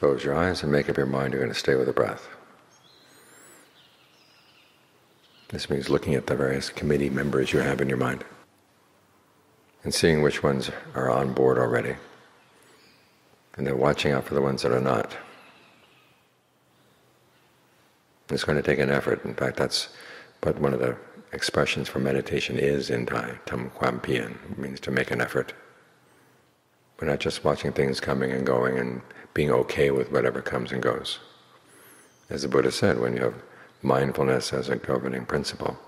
Close your eyes and make up your mind you're going to stay with the breath. This means looking at the various committee members you have in your mind and seeing which ones are on board already, and then watching out for the ones that are not. It's going to take an effort. In fact, that's what one of the expressions for meditation is in Thai, tam kwam pian, means to make an effort. We're not just watching things coming and going and being okay with whatever comes and goes. As the Buddha said, when you have mindfulness as a governing principle,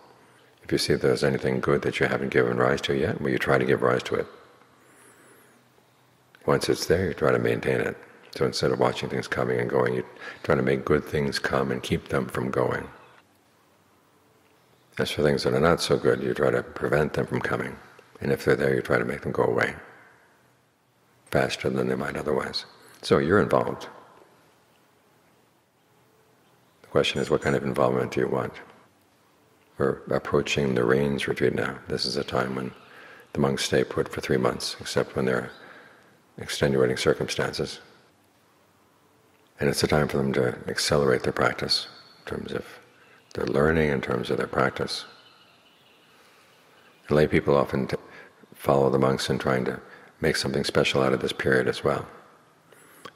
if you see there's anything good that you haven't given rise to yet, well, you try to give rise to it. Once it's there, you try to maintain it. So instead of watching things coming and going, you try to make good things come and keep them from going. As for things that are not so good, you try to prevent them from coming. And if they're there, you try to make them go away faster than they might otherwise. So you're involved. The question is, what kind of involvement do you want? We're approaching the rains retreat now. This is a time when the monks stay put for three months, except when there are extenuating circumstances. And it's a time for them to accelerate their practice in terms of their learning, in terms of their practice. And lay people often follow the monks in trying to make something special out of this period as well.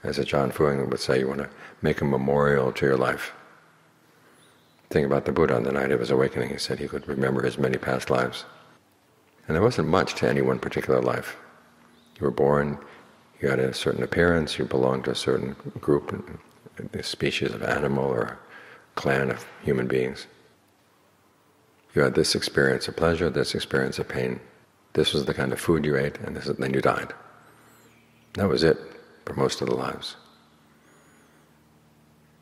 As Ajaan Fuang would say, you want to make a memorial to your life. Think about the Buddha on the night of his awakening. He said he could remember his many past lives. And there wasn't much to any one particular life. You were born, you had a certain appearance, you belonged to a certain group, a species of animal or a clan of human beings. You had this experience of pleasure, this experience of pain. This was the kind of food you ate, and this, then you died. That was it for most of the lives.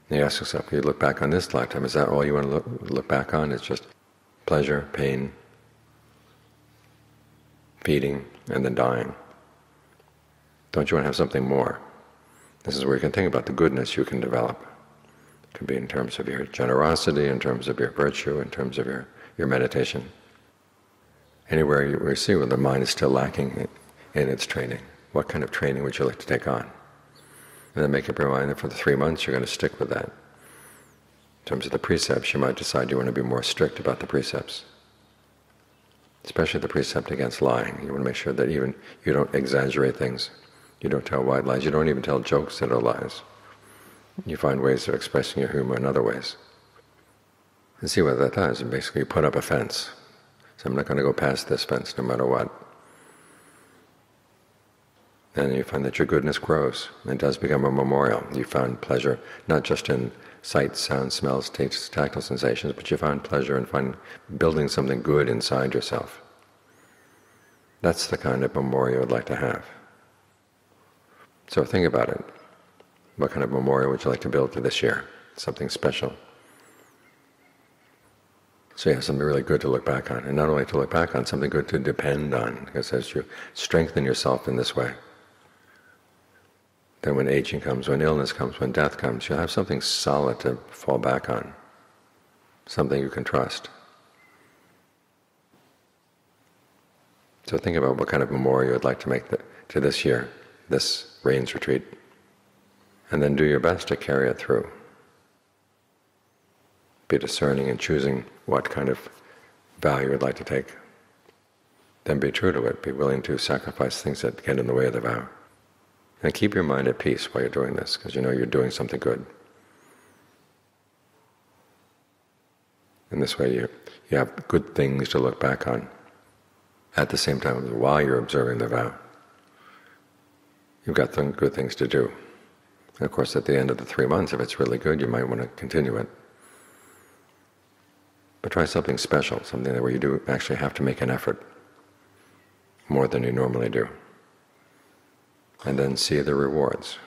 And you ask yourself, you look back on this lifetime, is that all you want to look, look back on? It's just pleasure, pain, feeding, and then dying. Don't you want to have something more? This is where you can think about the goodness you can develop. It can be in terms of your generosity, in terms of your virtue, in terms of your, your meditation anywhere you, see where the mind is still lacking in its training. What kind of training would you like to take on? And then make up your mind that for the three months you're going to stick with that. In terms of the precepts, you might decide you want to be more strict about the precepts. Especially the precept against lying. You want to make sure that even you don't exaggerate things. You don't tell white lies. You don't even tell jokes that are lies. You find ways of expressing your humor in other ways. And see what that does. And basically you put up a fence. So I'm not going to go past this fence no matter what. And you find that your goodness grows. It does become a memorial. You find pleasure not just in sights, sounds, smells, tastes, tactile sensations, but you find pleasure in find building something good inside yourself. That's the kind of memorial you'd like to have. So think about it. What kind of memorial would you like to build for this year? Something special. So you have something really good to look back on, and not only to look back on, something good to depend on, because as you strengthen yourself in this way, then when aging comes, when illness comes, when death comes, you'll have something solid to fall back on, something you can trust. So think about what kind of memorial you'd like to make to this year, this rains retreat, and then do your best to carry it through be discerning in choosing what kind of vow you would like to take. Then be true to it. Be willing to sacrifice things that get in the way of the vow. And keep your mind at peace while you're doing this, because you know you're doing something good. In this way, you, you have good things to look back on. At the same time, while you're observing the vow, you've got some good things to do. And of course, at the end of the three months, if it's really good, you might want to continue it. But try something special, something where you do actually have to make an effort more than you normally do. And then see the rewards.